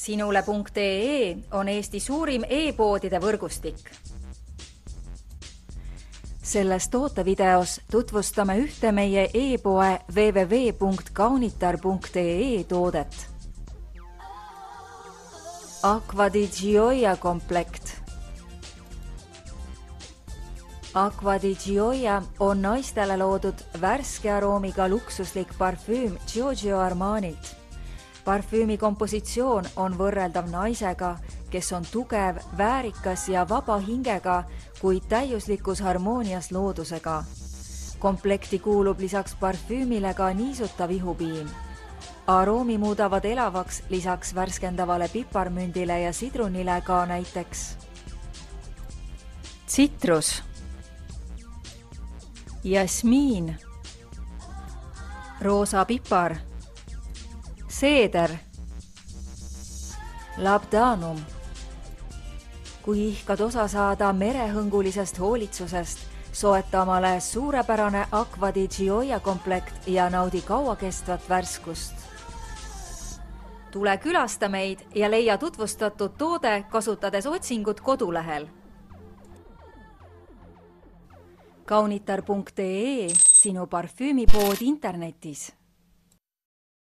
sinule.ee on Eesti suurim e-poodide võrgustik. selles tootevideos tutvustame ühte meie e-poe www.kaunitar.ee toodet. Aqua di Gioia komplekt Aqua di Gioia on naistele loodud värske aroomiga luksuslik parfüüm Giorgio Armanilt parfüümi kompositsioon on võrreldav naisega, kes on tugev, väärikas ja vaba hingega, kuid täiuslikus harmoonias loodusega. komplekti kuulub lisaks parfüümile ka niisutav ihupiim. aroomi muudavad elavaks lisaks värskendavale piparmündile ja sidrunile ka näiteks tsitrus, jasmiin, roosa pipar seeder, labdanum. kui ihkad osa saada merehõngulisest hoolitsusest, soeta omale suurepärane Aqua di Gioia komplekt ja naudi kauakestvat värskust. tule külasta meid ja leia tutvustatud toode, kasutades otsingut kodulehel. kaunitar.ee, sinu parfüümipood internetis